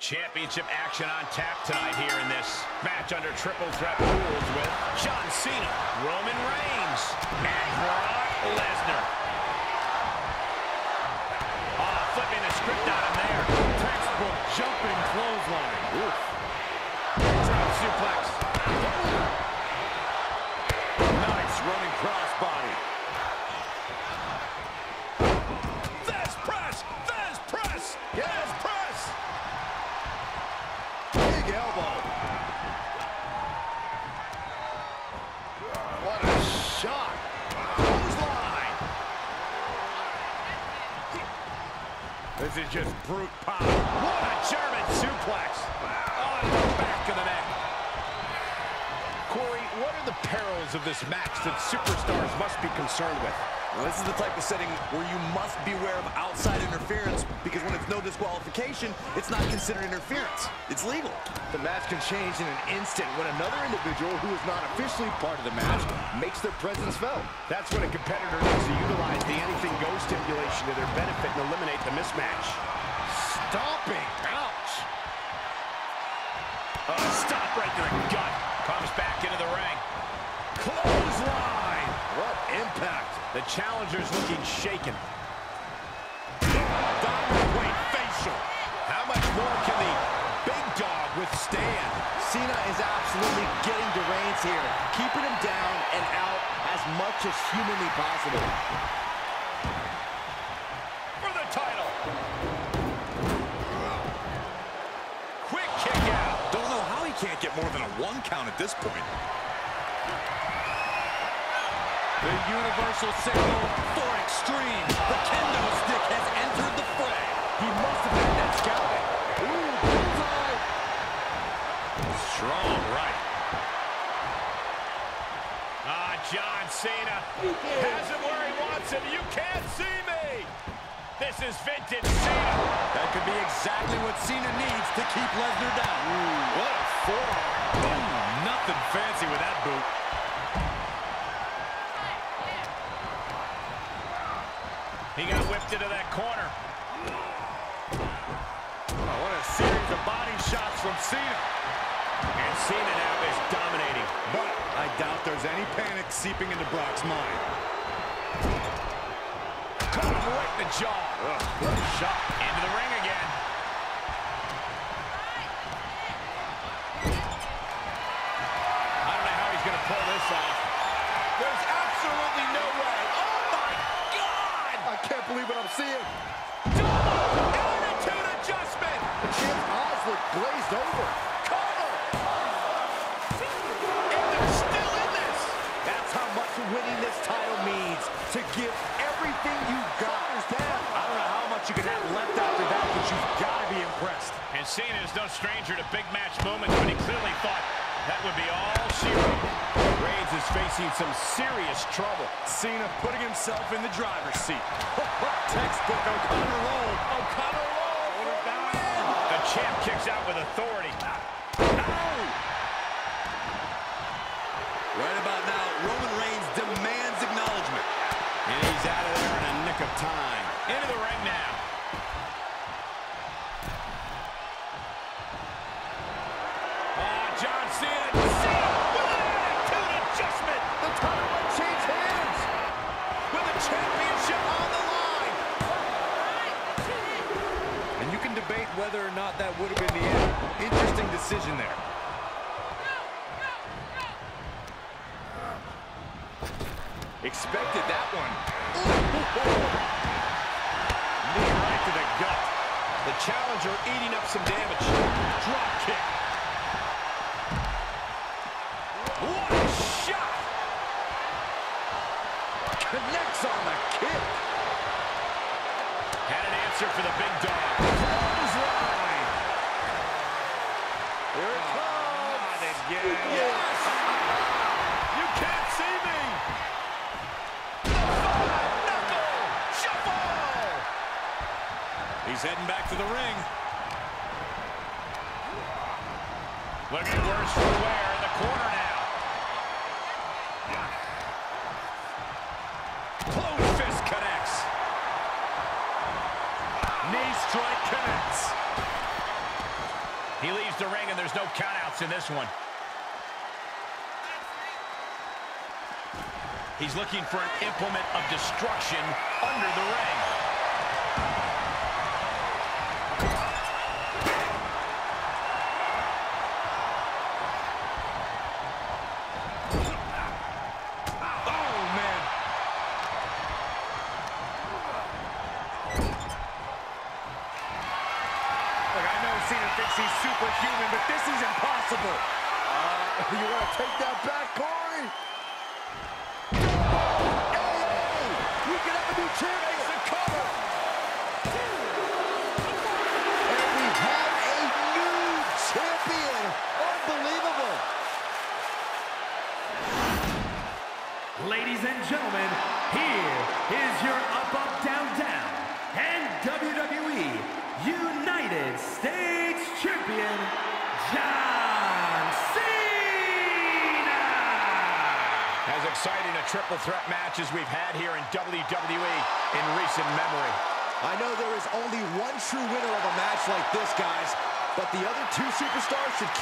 Championship action on tap tonight here in this match under triple threat rules with John Cena, Roman Reigns, and Brock Lesnar. Oh, flipping the script on him there. Textbook jumping clothesline. Oof. Drop suplex. Nice running crossbody. Elbow. What a shot. Clothesline. This is just brute power. What a German suplex. On the back of the neck. Corey, what are the perils of this match that superstars must be concerned with? Well, this is the type of setting where you must beware of outside interference because when it's no disqualification, it's not considered interference. It's legal. The match can change in an instant when another individual who is not officially part of the match makes their presence felt. That's when a competitor needs to utilize the anything goes stipulation to their benefit and eliminate the mismatch. Stomping. Ouch. Uh, stop right to the gut. Comes back into the ring. Clothesline. What impact. The challenger's looking shaken. Dominant weight facial. How much more can the big dog withstand? Cena is absolutely getting deranged here, keeping him down and out as much as humanly possible. For the title. Quick kick out. Don't know how he can't get more than a one count at this point. The universal signal for extreme. The kendo stick has entered the fray. He must have been that scouting. Ooh, bullseye. Strong right. Ah, John Cena has him where he wants him. You can't see me. This is vintage Cena. That could be exactly what Cena needs to keep Lesnar down. Ooh, what a forearm. Nothing fancy with that boot. He got whipped into that corner. Oh, what a series of body shots from Cena. And Cena now is dominating. But I doubt there's any panic seeping into Brock's mind. Caught him right in the jaw. Ugh, what a shot. Into the ring again. Believe what I'm seeing. Double attitude adjustment. The champ's eyes look glazed over. Cover. And they're still in this. That's how much winning this title means. To give everything you've got. I don't know how much you can have left after that, but you've got to be impressed. And Cena is no stranger to big match moments, but he clearly thought that would be all she wrote. Is facing some serious trouble. Cena putting himself in the driver's seat. Textbook O'Connor roll. O'Connor roll the champ kicks out with authority. Right about now, Roman Reigns demands acknowledgement. And he's out of there in a nick of time. Into the championship on the line. And you can debate whether or not that would have been the end. Interesting decision there. Expected that one. Knee right to the gut. The challenger eating up some damage. Drop kick. Connects on the kick. Had an answer for the big dog. Here it comes. Oh, yes. yes. you can't see me. Knuckle shuffle. He's heading back to the ring. Looking worse for wear in the corner now. Strike connects. He leaves the ring, and there's no countouts in this one. He's looking for an implement of destruction under the ring. Cena thinks he's superhuman, but this is impossible. Uh, you want to take that back, Corey? We have a new champion. The cover. And we have a new champion. Unbelievable. Ladies and gentlemen, here is your up, up, down, down, and WWE United States Champion, John Cena! As exciting a triple threat match as we've had here in WWE in recent memory. I know there is only one true winner of a match like this, guys, but the other two superstars should keep